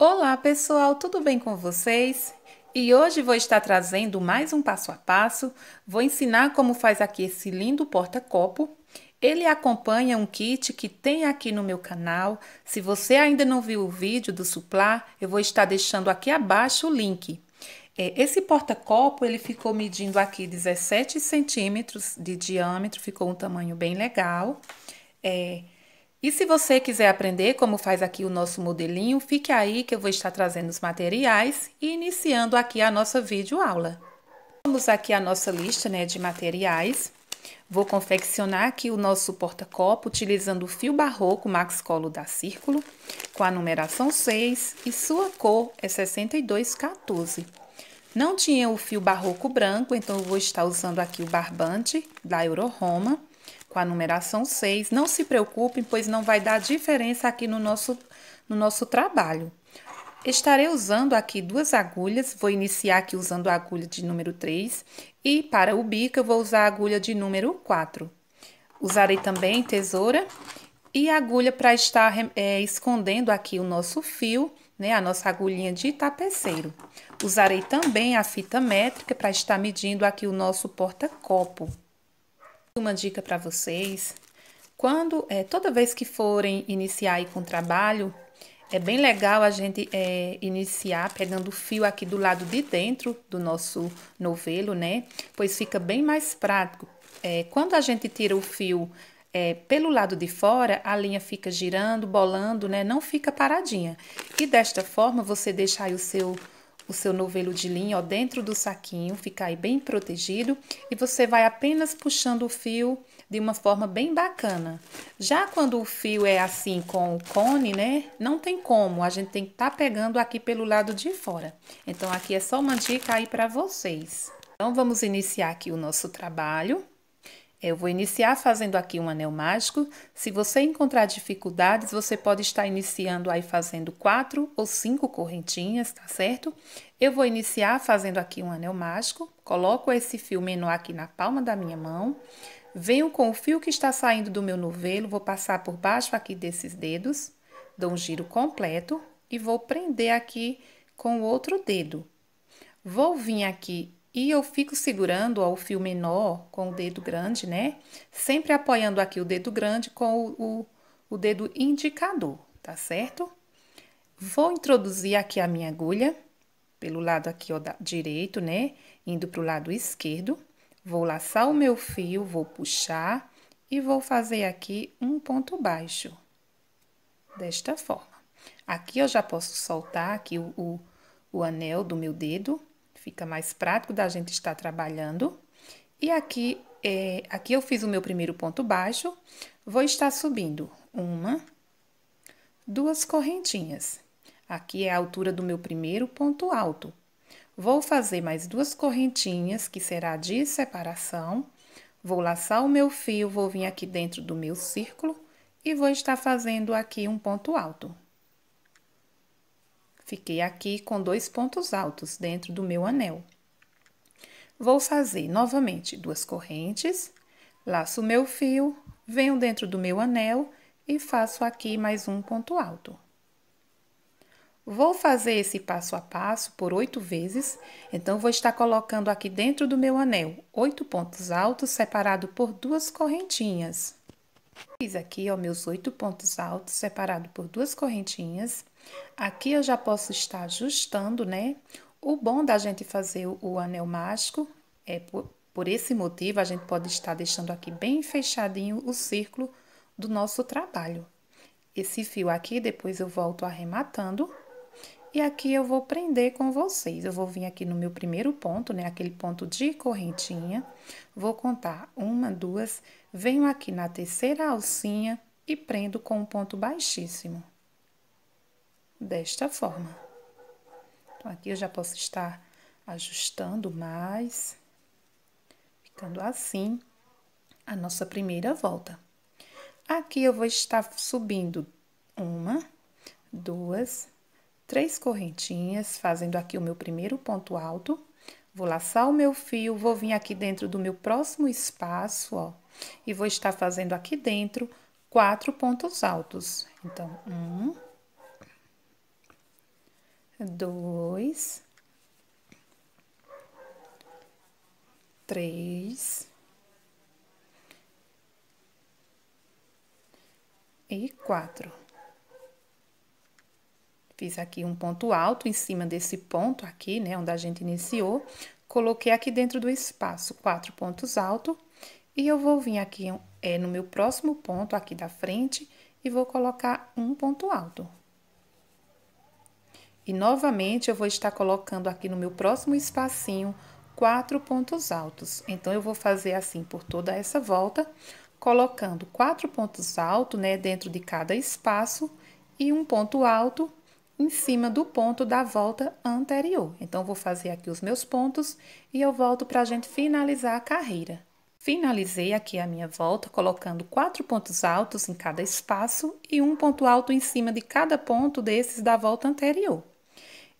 Olá pessoal, tudo bem com vocês? E hoje vou estar trazendo mais um passo a passo. Vou ensinar como faz aqui esse lindo porta-copo. Ele acompanha um kit que tem aqui no meu canal. Se você ainda não viu o vídeo do suplar, eu vou estar deixando aqui abaixo o link. É, esse porta-copo, ele ficou medindo aqui 17 centímetros de diâmetro, ficou um tamanho bem legal. É, e se você quiser aprender como faz aqui o nosso modelinho, fique aí que eu vou estar trazendo os materiais e iniciando aqui a nossa videoaula. Vamos aqui a nossa lista né, de materiais. Vou confeccionar aqui o nosso porta-copo utilizando o fio barroco Max Colo da Círculo, com a numeração 6 e sua cor é 6214. Não tinha o fio barroco branco, então vou estar usando aqui o barbante da Euro Roma com a numeração 6. Não se preocupem, pois não vai dar diferença aqui no nosso, no nosso trabalho. Estarei usando aqui duas agulhas, vou iniciar aqui usando a agulha de número 3 e para o bico eu vou usar a agulha de número 4. Usarei também tesoura e agulha para estar é, escondendo aqui o nosso fio, né, a nossa agulhinha de tapeceiro. Usarei também a fita métrica para estar medindo aqui o nosso porta-copo uma dica para vocês. Quando, é, toda vez que forem iniciar com trabalho, é bem legal a gente é, iniciar pegando o fio aqui do lado de dentro do nosso novelo, né? Pois fica bem mais prático. É, quando a gente tira o fio é, pelo lado de fora, a linha fica girando, bolando, né? Não fica paradinha. E desta forma, você deixa aí o seu o seu novelo de linha ó, dentro do saquinho, fica aí bem protegido e você vai apenas puxando o fio de uma forma bem bacana. Já quando o fio é assim com o cone, né, não tem como, a gente tem que estar tá pegando aqui pelo lado de fora. Então, aqui é só uma dica aí para vocês. Então, vamos iniciar aqui o nosso trabalho. Eu vou iniciar fazendo aqui um anel mágico. Se você encontrar dificuldades, você pode estar iniciando aí fazendo quatro ou cinco correntinhas, tá certo? Eu vou iniciar fazendo aqui um anel mágico. Coloco esse fio menor aqui na palma da minha mão. Venho com o fio que está saindo do meu novelo, vou passar por baixo aqui desses dedos. Dou um giro completo e vou prender aqui com o outro dedo. Vou vir aqui e eu fico segurando ó, o fio menor com o dedo grande, né? Sempre apoiando aqui o dedo grande com o, o, o dedo indicador, tá certo? Vou introduzir aqui a minha agulha pelo lado aqui ó, da, direito, né? Indo para o lado esquerdo. Vou laçar o meu fio, vou puxar e vou fazer aqui um ponto baixo. Desta forma. Aqui eu já posso soltar aqui o, o, o anel do meu dedo fica mais prático da gente estar trabalhando. E aqui, é, aqui eu fiz o meu primeiro ponto baixo, vou estar subindo uma, duas correntinhas. Aqui é a altura do meu primeiro ponto alto. Vou fazer mais duas correntinhas, que será de separação. Vou laçar o meu fio, vou vir aqui dentro do meu círculo e vou estar fazendo aqui um ponto alto. Fiquei aqui com dois pontos altos dentro do meu anel. Vou fazer novamente duas correntes, laço meu fio, venho dentro do meu anel e faço aqui mais um ponto alto. Vou fazer esse passo a passo por oito vezes, então vou estar colocando aqui dentro do meu anel oito pontos altos separado por duas correntinhas. Fiz aqui, ó, meus oito pontos altos separado por duas correntinhas. Aqui eu já posso estar ajustando, né? O bom da gente fazer o anel mágico é por, por esse motivo a gente pode estar deixando aqui bem fechadinho o círculo do nosso trabalho. Esse fio aqui, depois eu volto arrematando. E aqui eu vou prender com vocês. Eu vou vir aqui no meu primeiro ponto, né? Aquele ponto de correntinha. Vou contar uma, duas. Venho aqui na terceira alcinha e prendo com um ponto baixíssimo desta forma. Então, aqui eu já posso estar ajustando mais, ficando assim a nossa primeira volta. Aqui eu vou estar subindo uma, duas, três correntinhas, fazendo aqui o meu primeiro ponto alto. Vou laçar o meu fio, vou vir aqui dentro do meu próximo espaço, ó, e vou estar fazendo aqui dentro quatro pontos altos. Então, um, dois, três e quatro. Fiz aqui um ponto alto em cima desse ponto aqui, né, onde a gente iniciou. Coloquei aqui dentro do espaço quatro pontos altos e eu vou vir aqui é, no meu próximo ponto aqui da frente e vou colocar um ponto alto. E novamente eu vou estar colocando aqui no meu próximo espacinho quatro pontos altos. Então, eu vou fazer assim por toda essa volta, colocando quatro pontos altos, né, dentro de cada espaço e um ponto alto em cima do ponto da volta anterior. Então, vou fazer aqui os meus pontos e eu volto para a gente finalizar a carreira. Finalizei aqui a minha volta colocando quatro pontos altos em cada espaço e um ponto alto em cima de cada ponto desses da volta anterior.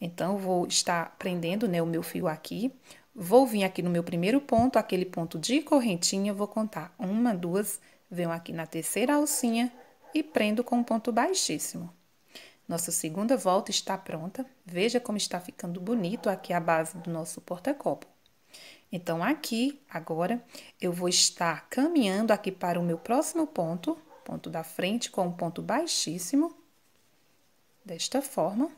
Então, vou estar prendendo né, o meu fio aqui. Vou vir aqui no meu primeiro ponto, aquele ponto de correntinha, vou contar uma, duas, venho aqui na terceira alcinha e prendo com um ponto baixíssimo. Nossa segunda volta está pronta. Veja como está ficando bonito aqui a base do nosso porta-copo. Então, aqui, agora, eu vou estar caminhando aqui para o meu próximo ponto, ponto da frente com um ponto baixíssimo, desta forma.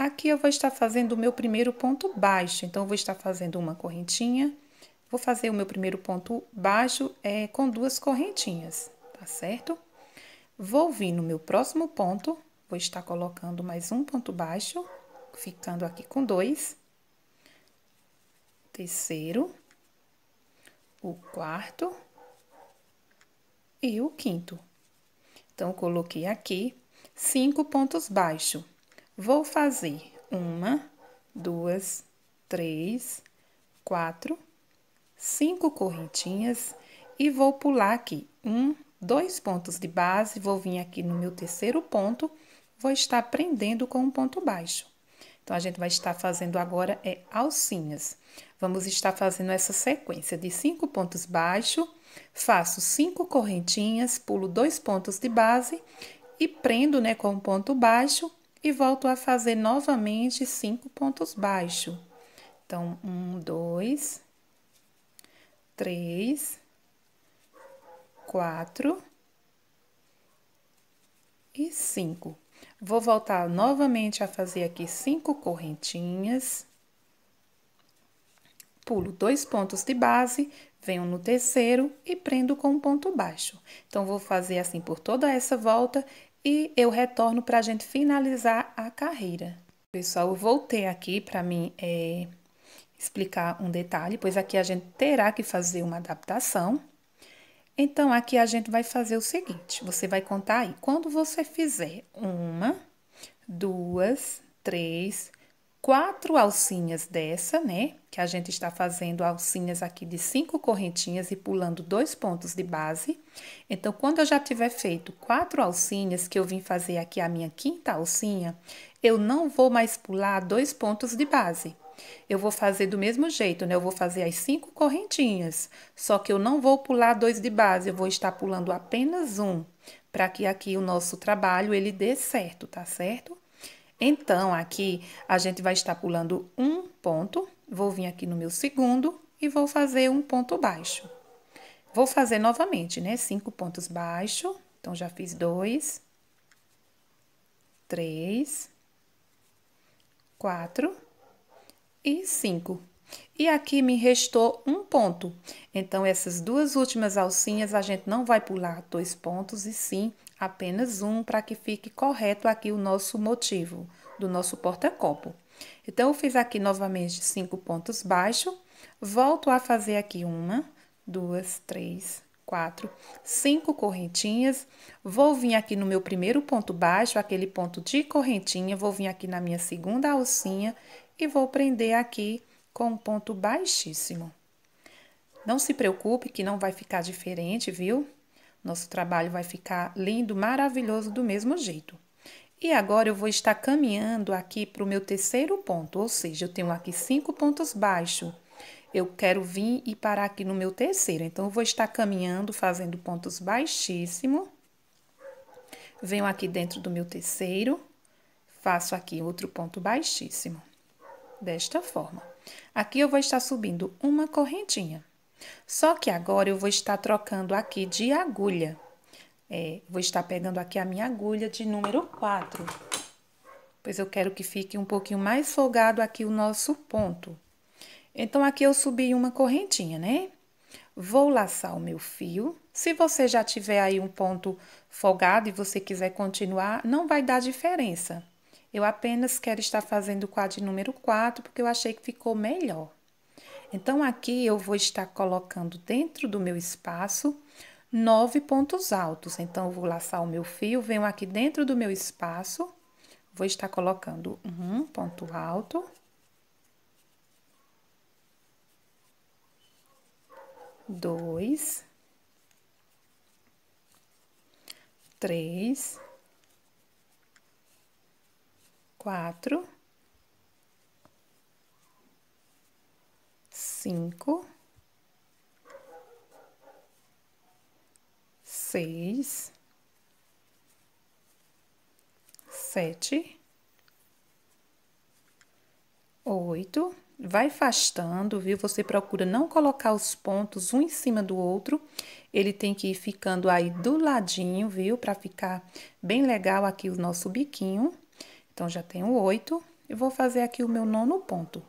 Aqui eu vou estar fazendo o meu primeiro ponto baixo, então, eu vou estar fazendo uma correntinha. Vou fazer o meu primeiro ponto baixo é, com duas correntinhas, tá certo? Vou vir no meu próximo ponto, vou estar colocando mais um ponto baixo, ficando aqui com dois. Terceiro, o quarto e o quinto. Então, coloquei aqui cinco pontos baixos. Vou fazer uma, duas, três, quatro, cinco correntinhas e vou pular aqui um, dois pontos de base, vou vir aqui no meu terceiro ponto, vou estar prendendo com um ponto baixo. Então, a gente vai estar fazendo agora é alcinhas. Vamos estar fazendo essa sequência de cinco pontos baixos, faço cinco correntinhas, pulo dois pontos de base e prendo, né, com um ponto baixo e volto a fazer novamente cinco pontos baixos. Então, um, dois, três, quatro e cinco. Vou voltar novamente a fazer aqui cinco correntinhas. Pulo dois pontos de base, venho no terceiro e prendo com um ponto baixo. Então, vou fazer assim por toda essa volta e eu retorno para a gente finalizar a carreira. Pessoal, eu voltei aqui para mim é, explicar um detalhe, pois aqui a gente terá que fazer uma adaptação. Então, aqui a gente vai fazer o seguinte: você vai contar aí, quando você fizer uma, duas, três, quatro alcinhas dessa, né? Que a gente está fazendo alcinhas aqui de cinco correntinhas e pulando dois pontos de base. Então, quando eu já tiver feito quatro alcinhas, que eu vim fazer aqui a minha quinta alcinha, eu não vou mais pular dois pontos de base. Eu vou fazer do mesmo jeito, né? Eu vou fazer as cinco correntinhas, só que eu não vou pular dois de base, eu vou estar pulando apenas um, para que aqui o nosso trabalho ele dê certo, tá certo? Então, aqui a gente vai estar pulando um ponto, vou vir aqui no meu segundo e vou fazer um ponto baixo. Vou fazer novamente, né? Cinco pontos baixos, então já fiz dois, três, quatro e cinco. E aqui me restou um ponto. Então, essas duas últimas alcinhas, a gente não vai pular dois pontos, e sim apenas um, para que fique correto aqui o nosso motivo do nosso porta-copo. Então, eu fiz aqui novamente cinco pontos baixos, volto a fazer aqui uma, duas, três, quatro, cinco correntinhas. Vou vir aqui no meu primeiro ponto baixo, aquele ponto de correntinha, vou vir aqui na minha segunda alcinha e vou prender aqui com um ponto baixíssimo. Não se preocupe que não vai ficar diferente, viu? Nosso trabalho vai ficar lindo, maravilhoso do mesmo jeito. E agora eu vou estar caminhando aqui para o meu terceiro ponto, ou seja, eu tenho aqui cinco pontos baixos. Eu quero vir e parar aqui no meu terceiro, então eu vou estar caminhando, fazendo pontos baixíssimos. Venho aqui dentro do meu terceiro, faço aqui outro ponto baixíssimo, desta forma. Aqui eu vou estar subindo uma correntinha. Só que agora eu vou estar trocando aqui de agulha. É, vou estar pegando aqui a minha agulha de número 4. Pois eu quero que fique um pouquinho mais folgado aqui o nosso ponto. Então, aqui eu subi uma correntinha, né? Vou laçar o meu fio. Se você já tiver aí um ponto folgado e você quiser continuar, não vai dar diferença. Eu apenas quero estar fazendo o quadro número 4, porque eu achei que ficou melhor. Então, aqui eu vou estar colocando dentro do meu espaço nove pontos altos. Então, eu vou laçar o meu fio, venho aqui dentro do meu espaço, vou estar colocando um ponto alto. Dois. Três quatro, cinco, seis, sete, oito. Vai afastando, viu? Você procura não colocar os pontos um em cima do outro. Ele tem que ir ficando aí do ladinho, viu? Para ficar bem legal aqui o nosso biquinho. Então, já tenho oito e vou fazer aqui o meu nono ponto.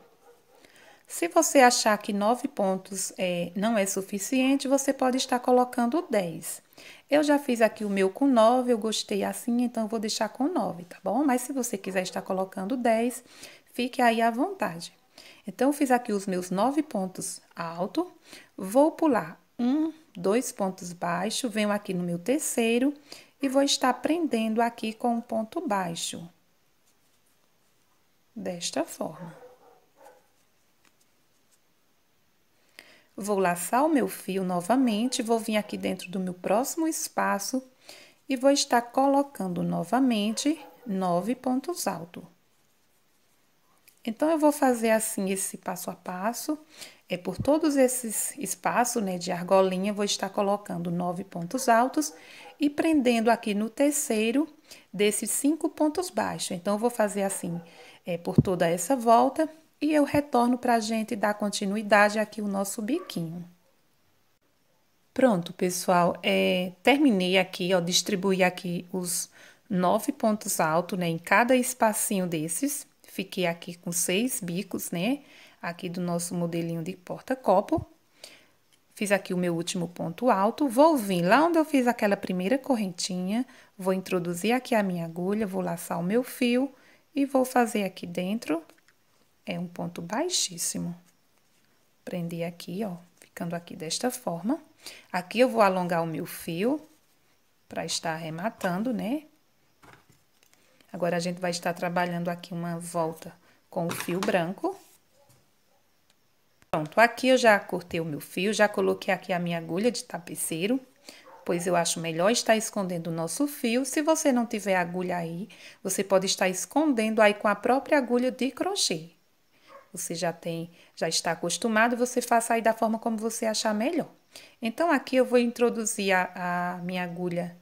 Se você achar que nove pontos é, não é suficiente, você pode estar colocando dez. Eu já fiz aqui o meu com nove, eu gostei assim, então vou deixar com nove, tá bom? Mas se você quiser estar colocando dez, fique aí à vontade. Então, fiz aqui os meus nove pontos alto, vou pular um, dois pontos baixos, venho aqui no meu terceiro e vou estar prendendo aqui com um ponto baixo desta forma. Vou laçar o meu fio novamente, vou vir aqui dentro do meu próximo espaço e vou estar colocando novamente nove pontos altos. Então, eu vou fazer assim esse passo a passo, é por todos esses espaços, né, de argolinha, vou estar colocando nove pontos altos e prendendo aqui no terceiro desses cinco pontos baixos. Então, eu vou fazer assim, é, por toda essa volta e eu retorno para a gente dar continuidade aqui o nosso biquinho. Pronto, pessoal, é, terminei aqui, ó, distribuí aqui os nove pontos altos, né, em cada espacinho desses. Fiquei aqui com seis bicos, né, aqui do nosso modelinho de porta-copo. Fiz aqui o meu último ponto alto, vou vir lá onde eu fiz aquela primeira correntinha, vou introduzir aqui a minha agulha, vou laçar o meu fio e vou fazer aqui dentro, é um ponto baixíssimo. Prender aqui, ó, ficando aqui desta forma. Aqui eu vou alongar o meu fio para estar arrematando, né? Agora, a gente vai estar trabalhando aqui uma volta com o fio branco. Pronto, aqui eu já cortei o meu fio, já coloquei aqui a minha agulha de tapeceiro pois eu acho melhor estar escondendo o nosso fio. Se você não tiver agulha aí, você pode estar escondendo aí com a própria agulha de crochê. Você já tem, já está acostumado, você faça aí da forma como você achar melhor. Então, aqui eu vou introduzir a, a minha agulha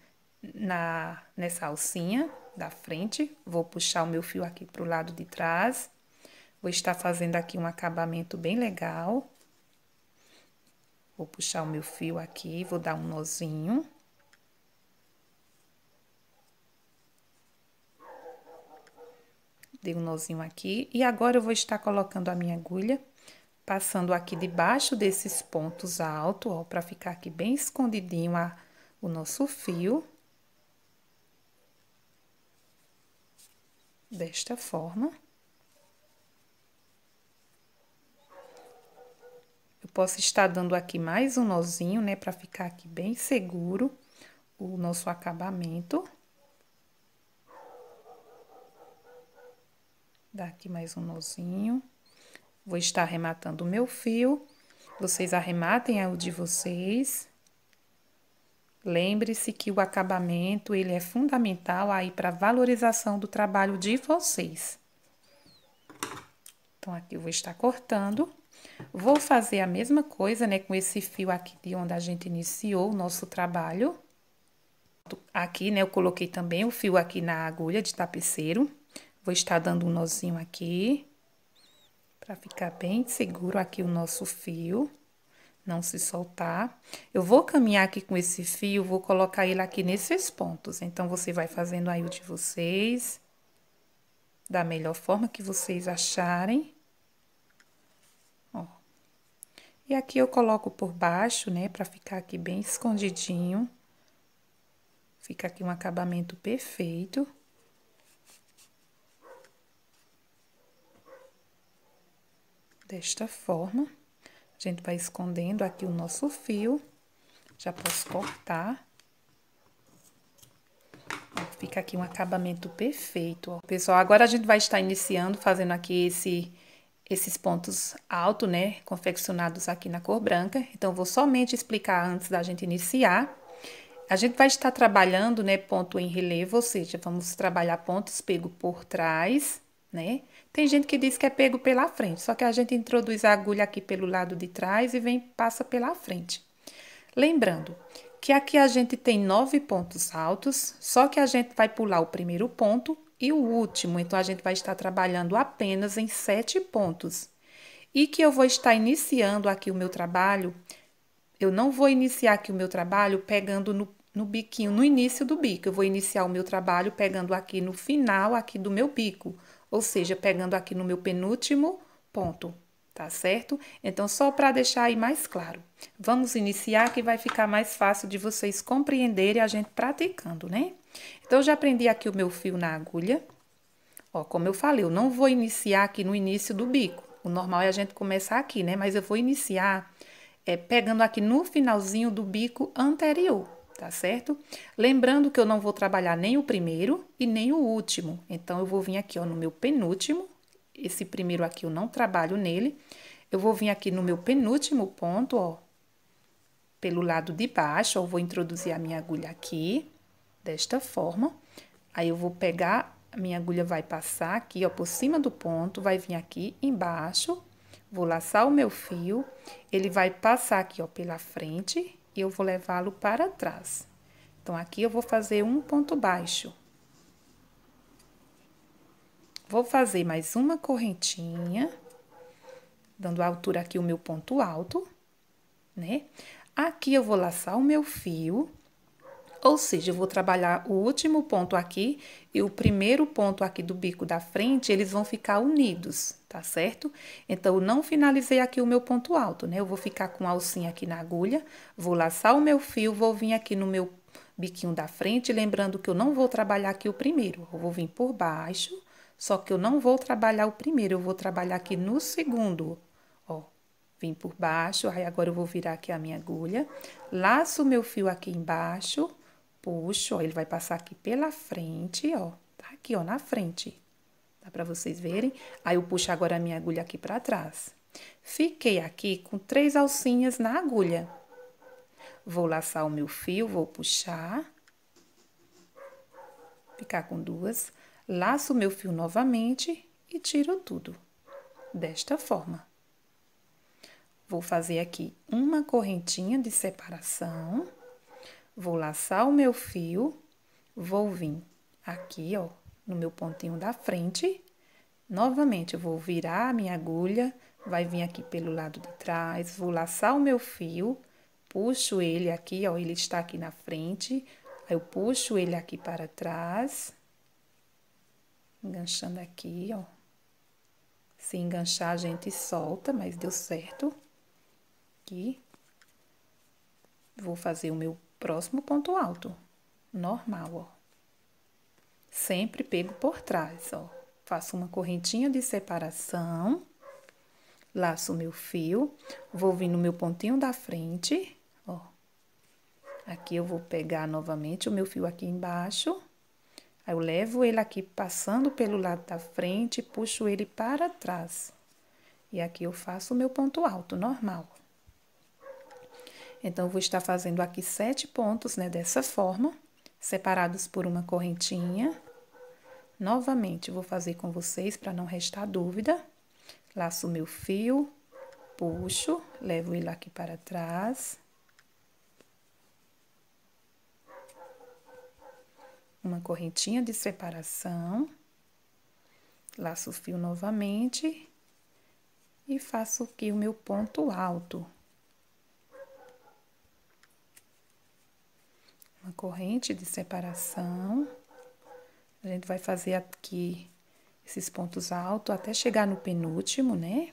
na, nessa alcinha da frente. Vou puxar o meu fio aqui para o lado de trás. Vou estar fazendo aqui um acabamento bem legal. Vou puxar o meu fio aqui, vou dar um nozinho. Dei um nozinho aqui. E agora, eu vou estar colocando a minha agulha, passando aqui debaixo desses pontos altos, ó, pra ficar aqui bem escondidinho a, o nosso fio. Desta forma. Eu posso estar dando aqui mais um nozinho, né, para ficar aqui bem seguro o nosso acabamento. Dá aqui mais um nozinho. Vou estar arrematando o meu fio. Vocês arrematem o de vocês. Lembre-se que o acabamento, ele é fundamental aí para valorização do trabalho de vocês. Então, aqui eu vou estar cortando. Vou fazer a mesma coisa, né, com esse fio aqui de onde a gente iniciou o nosso trabalho. Aqui, né, eu coloquei também o fio aqui na agulha de tapeceiro. Vou estar dando um nozinho aqui, para ficar bem seguro aqui o nosso fio, não se soltar. Eu vou caminhar aqui com esse fio, vou colocar ele aqui nesses pontos. Então, você vai fazendo aí o de vocês, da melhor forma que vocês acharem. Ó. E aqui eu coloco por baixo, né, para ficar aqui bem escondidinho. Fica aqui um acabamento perfeito. Desta forma, a gente vai escondendo aqui o nosso fio. Já posso cortar. Fica aqui um acabamento perfeito, ó. Pessoal, agora a gente vai estar iniciando, fazendo aqui esse, esses pontos altos, né? Confeccionados aqui na cor branca. Então, vou somente explicar antes da gente iniciar. A gente vai estar trabalhando, né, ponto em relevo, ou seja, vamos trabalhar pontos pego por trás, né? Tem gente que diz que é pego pela frente, só que a gente introduz a agulha aqui pelo lado de trás e vem passa pela frente. Lembrando que aqui a gente tem nove pontos altos, só que a gente vai pular o primeiro ponto e o último, então a gente vai estar trabalhando apenas em sete pontos. E que eu vou estar iniciando aqui o meu trabalho, eu não vou iniciar aqui o meu trabalho pegando no, no biquinho, no início do bico, eu vou iniciar o meu trabalho pegando aqui no final aqui do meu bico, ou seja, pegando aqui no meu penúltimo ponto, tá certo? Então, só para deixar aí mais claro. Vamos iniciar que vai ficar mais fácil de vocês compreenderem a gente praticando, né? Então, eu já prendi aqui o meu fio na agulha. Ó, como eu falei, eu não vou iniciar aqui no início do bico. O normal é a gente começar aqui, né? Mas eu vou iniciar é, pegando aqui no finalzinho do bico anterior, tá certo? Lembrando que eu não vou trabalhar nem o primeiro e nem o último. Então, eu vou vir aqui, ó, no meu penúltimo. Esse primeiro aqui eu não trabalho nele. Eu vou vir aqui no meu penúltimo ponto, ó, pelo lado de baixo, ó, vou introduzir a minha agulha aqui, desta forma. Aí, eu vou pegar, a minha agulha vai passar aqui, ó, por cima do ponto, vai vir aqui embaixo, vou laçar o meu fio, ele vai passar aqui, ó, pela frente e eu vou levá-lo para trás. Então, aqui eu vou fazer um ponto baixo. Vou fazer mais uma correntinha, dando altura aqui o meu ponto alto, né? Aqui eu vou laçar o meu fio, ou seja, eu vou trabalhar o último ponto aqui e o primeiro ponto aqui do bico da frente, eles vão ficar unidos, tá certo? Então, eu não finalizei aqui o meu ponto alto, né? Eu vou ficar com a alcinha aqui na agulha, vou laçar o meu fio, vou vir aqui no meu biquinho da frente, lembrando que eu não vou trabalhar aqui o primeiro, eu vou vir por baixo, só que eu não vou trabalhar o primeiro, eu vou trabalhar aqui no segundo, ó. Vim por baixo, aí agora eu vou virar aqui a minha agulha, laço o meu fio aqui embaixo, puxo, ó, ele vai passar aqui pela frente, ó, tá aqui, ó, na frente. Dá pra vocês verem? Aí, eu puxo agora a minha agulha aqui pra trás. Fiquei aqui com três alcinhas na agulha. Vou laçar o meu fio, vou puxar. Ficar com duas. Laço o meu fio novamente e tiro tudo. Desta forma. Vou fazer aqui uma correntinha de separação. Vou laçar o meu fio, vou vir aqui, ó, no meu pontinho da frente. Novamente, vou virar a minha agulha, vai vir aqui pelo lado de trás, vou laçar o meu fio, puxo ele aqui, ó, ele está aqui na frente, aí eu puxo ele aqui para trás, enganchando aqui, ó. Se enganchar, a gente solta, mas deu certo. Aqui. Vou fazer o meu Próximo ponto alto, normal, ó. Sempre pego por trás, ó. Faço uma correntinha de separação, laço meu fio, vou vir no meu pontinho da frente, ó. Aqui eu vou pegar novamente o meu fio aqui embaixo, aí eu levo ele aqui passando pelo lado da frente, puxo ele para trás. E aqui eu faço o meu ponto alto, normal. Então, eu vou estar fazendo aqui sete pontos, né, dessa forma, separados por uma correntinha. Novamente, vou fazer com vocês para não restar dúvida. Laço meu fio, puxo, levo ele aqui para trás. Uma correntinha de separação. Laço o fio novamente e faço aqui o meu ponto alto. Uma corrente de separação. A gente vai fazer aqui esses pontos altos até chegar no penúltimo, né?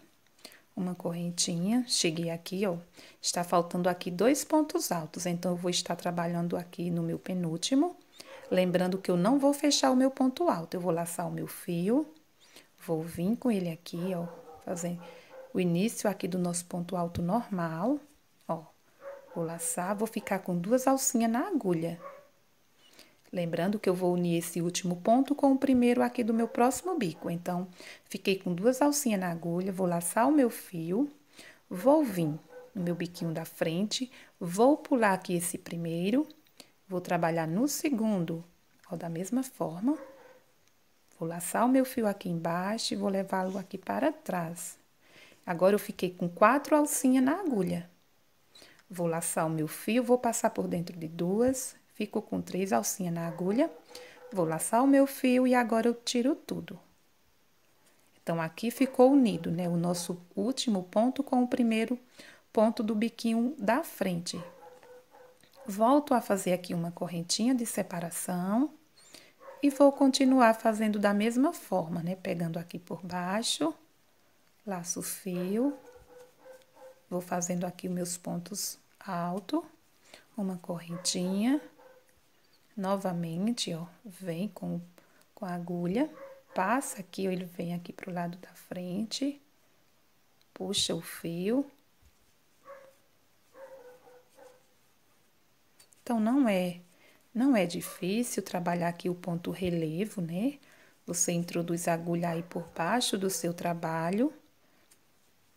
Uma correntinha. Cheguei aqui, ó. Está faltando aqui dois pontos altos, então eu vou estar trabalhando aqui no meu penúltimo. Lembrando que eu não vou fechar o meu ponto alto, eu vou laçar o meu fio, vou vir com ele aqui, ó, fazer o início aqui do nosso ponto alto normal. Vou laçar, vou ficar com duas alcinhas na agulha. Lembrando que eu vou unir esse último ponto com o primeiro aqui do meu próximo bico. Então, fiquei com duas alcinhas na agulha, vou laçar o meu fio, vou vir no meu biquinho da frente, vou pular aqui esse primeiro, vou trabalhar no segundo, ó, da mesma forma. Vou laçar o meu fio aqui embaixo e vou levá-lo aqui para trás. Agora, eu fiquei com quatro alcinhas na agulha. Vou laçar o meu fio, vou passar por dentro de duas, fico com três alcinhas na agulha, vou laçar o meu fio e agora eu tiro tudo. Então, aqui ficou unido, né, o nosso último ponto com o primeiro ponto do biquinho da frente. Volto a fazer aqui uma correntinha de separação e vou continuar fazendo da mesma forma, né, pegando aqui por baixo, laço o fio, Vou fazendo aqui os meus pontos altos, uma correntinha. Novamente, ó, vem com, com a agulha, passa aqui, ele vem aqui pro lado da frente, puxa o fio. Então, não é, não é difícil trabalhar aqui o ponto relevo, né? Você introduz a agulha aí por baixo do seu trabalho.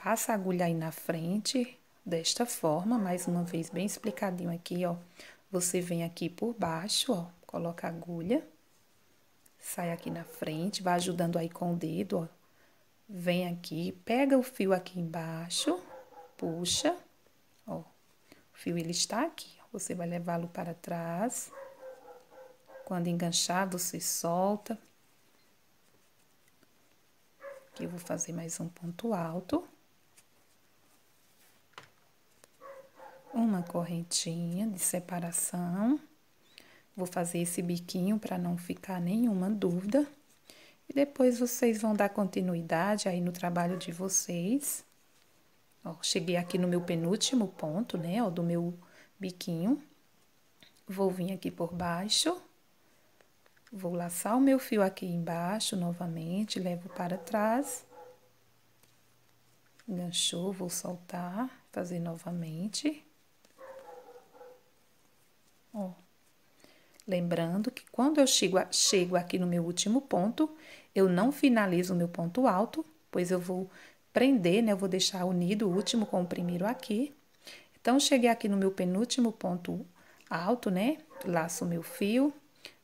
Passa a agulha aí na frente, desta forma, mais uma vez bem explicadinho aqui, ó. Você vem aqui por baixo, ó, coloca a agulha, sai aqui na frente, vai ajudando aí com o dedo, ó. Vem aqui, pega o fio aqui embaixo, puxa, ó. O fio ele está aqui, ó. Você vai levá-lo para trás. Quando enganchar, você solta. Aqui eu vou fazer mais um ponto alto. Uma correntinha de separação. Vou fazer esse biquinho para não ficar nenhuma dúvida. E depois vocês vão dar continuidade aí no trabalho de vocês. Ó, cheguei aqui no meu penúltimo ponto, né, ó, do meu biquinho. Vou vir aqui por baixo. Vou laçar o meu fio aqui embaixo novamente, levo para trás. Enganchou, vou soltar, fazer novamente. Ó. Lembrando que quando eu chego, chego aqui no meu último ponto, eu não finalizo o meu ponto alto, pois eu vou prender, né? Eu vou deixar unido o último com o primeiro aqui. Então, cheguei aqui no meu penúltimo ponto alto, né? Laço meu fio,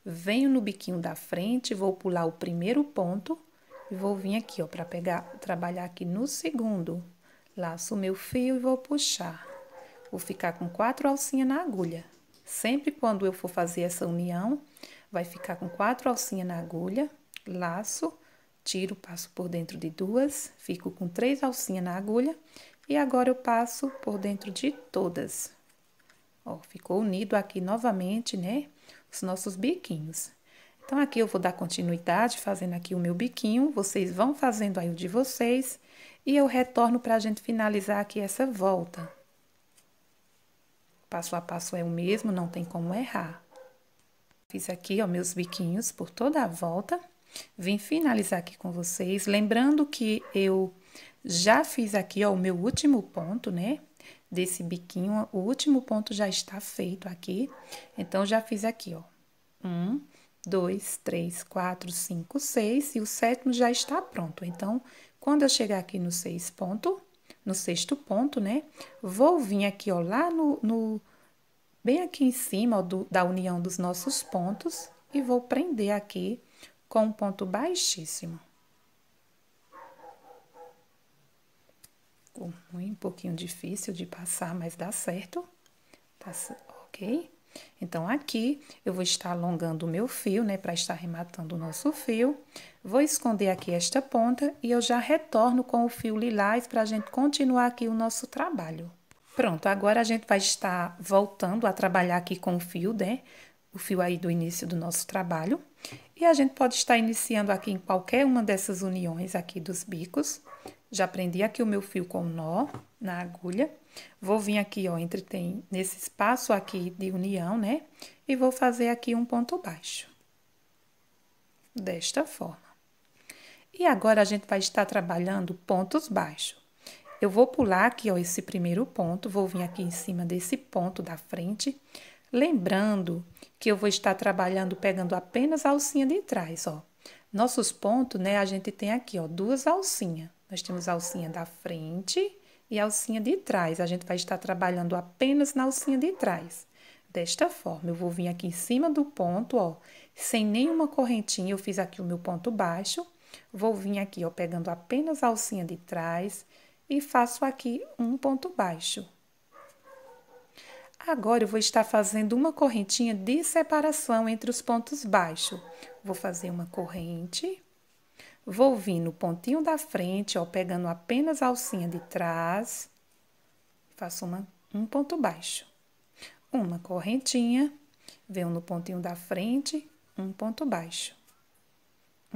venho no biquinho da frente, vou pular o primeiro ponto e vou vir aqui, ó, para pegar, trabalhar aqui no segundo. Laço meu fio e vou puxar. Vou ficar com quatro alcinhas na agulha. Sempre quando eu for fazer essa união, vai ficar com quatro alcinhas na agulha, laço, tiro, passo por dentro de duas, fico com três alcinhas na agulha e agora eu passo por dentro de todas. Ó, ficou unido aqui novamente, né, os nossos biquinhos. Então, aqui eu vou dar continuidade fazendo aqui o meu biquinho, vocês vão fazendo aí o de vocês e eu retorno para a gente finalizar aqui essa volta. Passo a passo é o mesmo, não tem como errar. Fiz aqui, ó, meus biquinhos por toda a volta. Vim finalizar aqui com vocês, lembrando que eu já fiz aqui, ó, o meu último ponto, né? Desse biquinho, o último ponto já está feito aqui. Então, já fiz aqui, ó. Um, dois, três, quatro, cinco, seis. E o sétimo já está pronto. Então, quando eu chegar aqui no seis ponto, no sexto ponto, né? Vou vir aqui, ó, lá no, no bem aqui em cima ó, do, da união dos nossos pontos e vou prender aqui com um ponto baixíssimo. Ficou um pouquinho difícil de passar, mas dá certo, tá ok? Então, aqui eu vou estar alongando o meu fio, né, para estar rematando o nosso fio. Vou esconder aqui esta ponta e eu já retorno com o fio lilás para a gente continuar aqui o nosso trabalho. Pronto, agora a gente vai estar voltando a trabalhar aqui com o fio, né? O fio aí do início do nosso trabalho. E a gente pode estar iniciando aqui em qualquer uma dessas uniões aqui dos bicos. Já prendi aqui o meu fio com nó na agulha. Vou vir aqui, ó, entre tem nesse espaço aqui de união, né? E vou fazer aqui um ponto baixo. Desta forma. E agora a gente vai estar trabalhando pontos baixos. Eu vou pular aqui, ó, esse primeiro ponto, vou vir aqui em cima desse ponto da frente, lembrando que eu vou estar trabalhando pegando apenas a alcinha de trás, ó. Nossos pontos, né, a gente tem aqui, ó, duas alcinhas. Nós temos a alcinha da frente e a alcinha de trás. A gente vai estar trabalhando apenas na alcinha de trás. Desta forma, eu vou vir aqui em cima do ponto, ó, sem nenhuma correntinha, eu fiz aqui o meu ponto baixo. Vou vir aqui, ó, pegando apenas a alcinha de trás e faço aqui um ponto baixo. Agora, eu vou estar fazendo uma correntinha de separação entre os pontos baixos. Vou fazer uma corrente, vou vir no pontinho da frente, ó, pegando apenas a alcinha de trás, faço uma, um ponto baixo. Uma correntinha, venho no pontinho da frente, um ponto baixo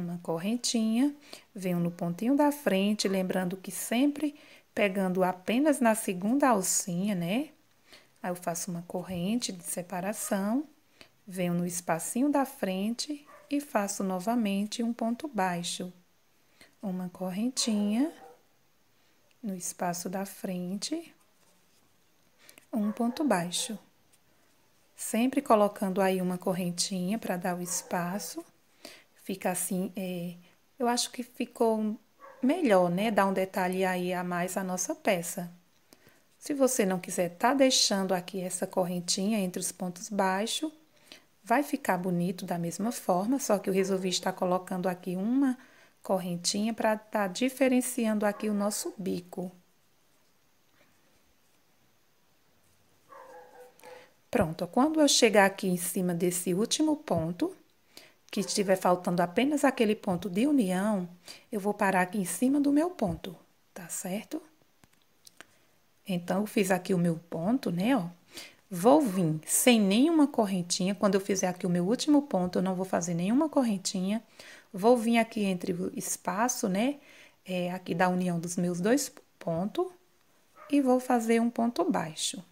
uma correntinha, venho no pontinho da frente, lembrando que sempre pegando apenas na segunda alcinha, né? Aí eu faço uma corrente de separação, venho no espacinho da frente e faço novamente um ponto baixo. Uma correntinha no espaço da frente, um ponto baixo. Sempre colocando aí uma correntinha para dar o espaço fica assim, é, eu acho que ficou melhor, né? Dar um detalhe aí a mais à nossa peça. Se você não quiser tá deixando aqui essa correntinha entre os pontos baixos, vai ficar bonito da mesma forma, só que eu resolvi estar colocando aqui uma correntinha para estar tá diferenciando aqui o nosso bico. Pronto, quando eu chegar aqui em cima desse último ponto, que estiver faltando apenas aquele ponto de união, eu vou parar aqui em cima do meu ponto, tá certo? Então, eu fiz aqui o meu ponto, né, ó. Vou vir sem nenhuma correntinha, quando eu fizer aqui o meu último ponto, eu não vou fazer nenhuma correntinha. Vou vir aqui entre o espaço, né, é, aqui da união dos meus dois pontos, e vou fazer um ponto baixo.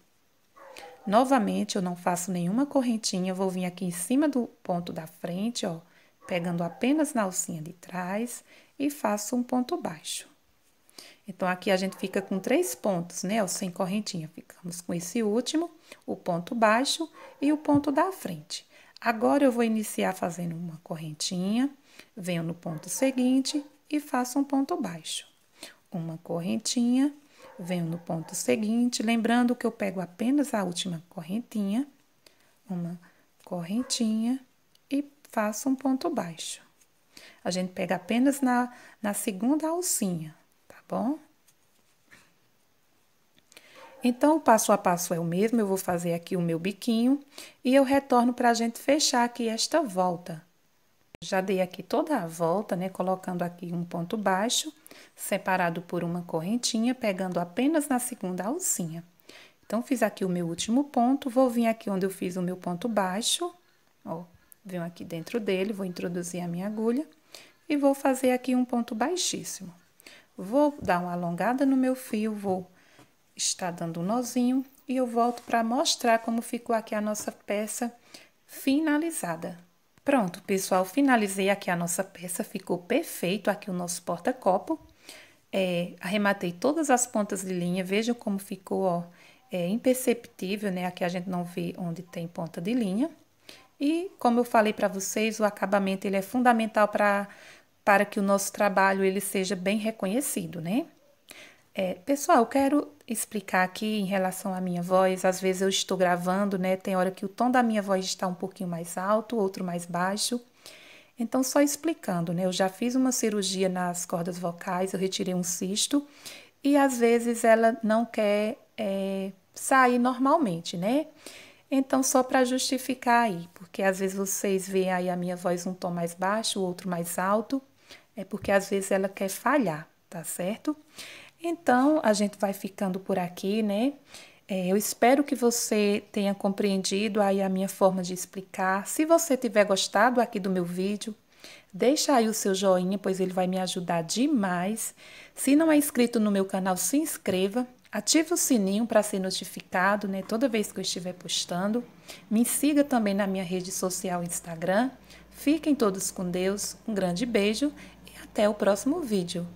Novamente, eu não faço nenhuma correntinha, vou vir aqui em cima do ponto da frente, ó, pegando apenas na alcinha de trás e faço um ponto baixo. Então, aqui a gente fica com três pontos, né, ó, sem correntinha. Ficamos com esse último, o ponto baixo e o ponto da frente. Agora, eu vou iniciar fazendo uma correntinha, venho no ponto seguinte e faço um ponto baixo. Uma correntinha venho no ponto seguinte, lembrando que eu pego apenas a última correntinha, uma correntinha e faço um ponto baixo. A gente pega apenas na, na segunda alcinha, tá bom? Então, o passo a passo é o mesmo, eu vou fazer aqui o meu biquinho e eu retorno para a gente fechar aqui esta volta. Já dei aqui toda a volta, né? Colocando aqui um ponto baixo, separado por uma correntinha, pegando apenas na segunda alcinha. Então, fiz aqui o meu último ponto, vou vir aqui onde eu fiz o meu ponto baixo, ó, venho aqui dentro dele, vou introduzir a minha agulha e vou fazer aqui um ponto baixíssimo. Vou dar uma alongada no meu fio, vou estar dando um nozinho e eu volto para mostrar como ficou aqui a nossa peça finalizada. Pronto, pessoal, finalizei aqui a nossa peça, ficou perfeito aqui o nosso porta-copo. É, arrematei todas as pontas de linha, vejam como ficou, ó, é imperceptível, né? Aqui a gente não vê onde tem ponta de linha. E, como eu falei para vocês, o acabamento ele é fundamental para para que o nosso trabalho ele seja bem reconhecido, né? É, pessoal, eu quero explicar aqui em relação à minha voz. Às vezes eu estou gravando, né? Tem hora que o tom da minha voz está um pouquinho mais alto, outro mais baixo. Então, só explicando, né? Eu já fiz uma cirurgia nas cordas vocais, eu retirei um cisto e às vezes ela não quer é, sair normalmente, né? Então, só para justificar aí, porque às vezes vocês veem aí a minha voz um tom mais baixo, o outro mais alto, é porque às vezes ela quer falhar, tá certo? Então, a gente vai ficando por aqui, né? É, eu espero que você tenha compreendido aí a minha forma de explicar. Se você tiver gostado aqui do meu vídeo, deixa aí o seu joinha, pois ele vai me ajudar demais. Se não é inscrito no meu canal, se inscreva. Ative o sininho para ser notificado, né, toda vez que eu estiver postando. Me siga também na minha rede social Instagram. Fiquem todos com Deus. Um grande beijo e até o próximo vídeo.